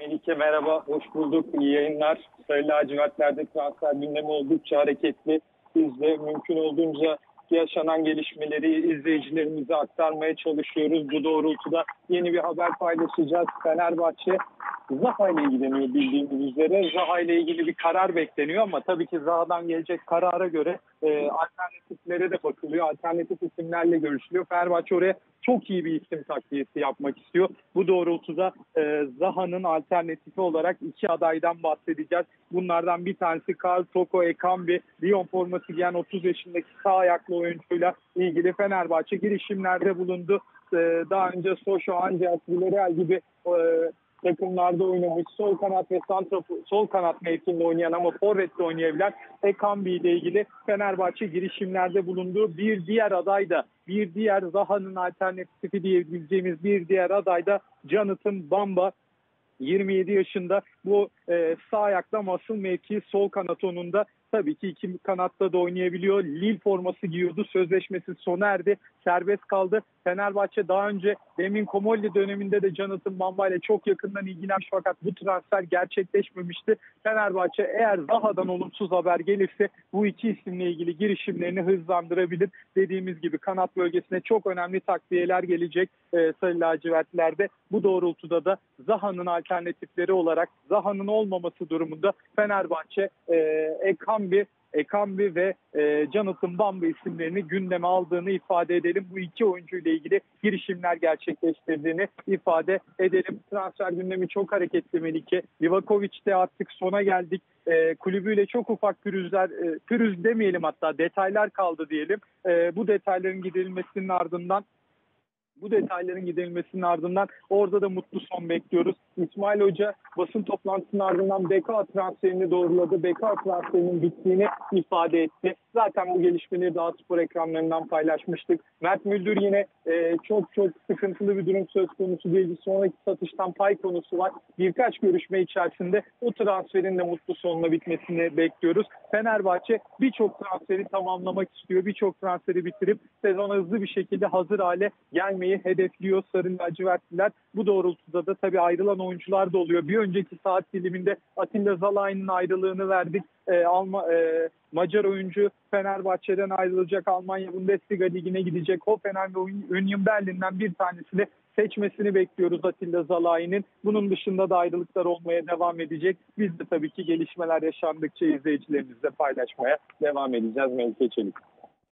Melike merhaba, hoş bulduk. İyi yayınlar. Sayılı lacivertlerde transfer gündemi oldukça hareketli. Biz de mümkün olduğunca yaşanan gelişmeleri izleyicilerimize aktarmaya çalışıyoruz. Bu doğrultuda yeni bir haber paylaşacağız. Fenerbahçe Zaha ile ilgileniyor bildiğimiz üzere. Zaha ile ilgili bir karar bekleniyor ama tabii ki Zaha'dan gelecek karara göre e, alternatiflere de bakılıyor. Alternatif isimlerle görüşülüyor. Fenerbahçe oraya çok iyi bir isim takviyesi yapmak istiyor. Bu doğrultuda e, Zaha'nın alternatifi olarak iki adaydan bahsedeceğiz. Bunlardan bir tanesi Karl Toko Ekambi, Lyon forması giyen 30 yaşındaki sağ ayaklı oyuncuyla ilgili Fenerbahçe girişimlerde bulundu. E, daha önce Soşo, Angels, Villarreal gibi e, takımlarda oynamış. Sol kanat ve santra sol kanat mevkinde oynayan ama forvette oynayabilen Ekambi ile ilgili Fenerbahçe girişimlerde bulunduğu bir diğer aday da bir diğer Zaha'nın alternatifi diyebileceğimiz bir diğer aday da Jonathan Bamba 27 yaşında bu e, sağ ayakta asıl mevki sol kanat onunda tabii ki iki kanatta da oynayabiliyor. Lille forması giyiyordu. Sözleşmesi sona erdi. Serbest kaldı. Fenerbahçe daha önce Demin Komolli döneminde de Jonathan Bamba ile çok yakından ilgilenmiş fakat bu transfer gerçekleşmemişti. Fenerbahçe eğer Zaha'dan olumsuz haber gelirse bu iki isimle ilgili girişimlerini hızlandırabilir. Dediğimiz gibi kanat bölgesine çok önemli takviyeler gelecek e, Sarı lacivertlerde. Bu doğrultuda da Zaha'nın alternatifleri olarak Zaha'nın olmaması durumunda Fenerbahçe e, Ekambi Ekambi ve e, Jonathan Bamba isimlerini gündeme aldığını ifade edelim. Bu iki oyuncu ile ilgili girişimler gerçekleştirdiğini ifade edelim. Transfer gündemi çok hareketli Melike. Livakovic'te artık sona geldik. E, kulübüyle çok ufak pürüzler, e, pürüz demeyelim hatta detaylar kaldı diyelim. E, bu detayların giderilmesinin ardından bu detayların giderilmesinin ardından orada da mutlu son bekliyoruz. İsmail Hoca basın toplantısının ardından Beka transferini doğruladı. Beka transferinin bittiğini ifade etti. Zaten bu gelişmeleri daha spor ekranlarından paylaşmıştık. Mert Müldür yine e, çok çok sıkıntılı bir durum söz konusu değil. Sonraki satıştan pay konusu var. Birkaç görüşme içerisinde o transferin de mutlu sonuna bitmesini bekliyoruz. Fenerbahçe birçok transferi tamamlamak istiyor. Birçok transferi bitirip sezona hızlı bir şekilde hazır hale gelmeyi hedefliyor Sarı lacivertliler. Bu doğrultuda da tabii ayrılan oyuncular da oluyor. Bir önceki saat diliminde Atilla Zalay'ın ayrılığını verdik. Ee, Alma, e, Macar oyuncu Fenerbahçe'den ayrılacak Almanya Bundesliga Ligi'ne gidecek. Hoffenheim ve Union Berlin'den bir tanesini seçmesini bekliyoruz Atilla Zalay'ın. Bunun dışında da ayrılıklar olmaya devam edecek. Biz de tabii ki gelişmeler yaşandıkça izleyicilerimizle paylaşmaya devam edeceğiz Melike Çelik.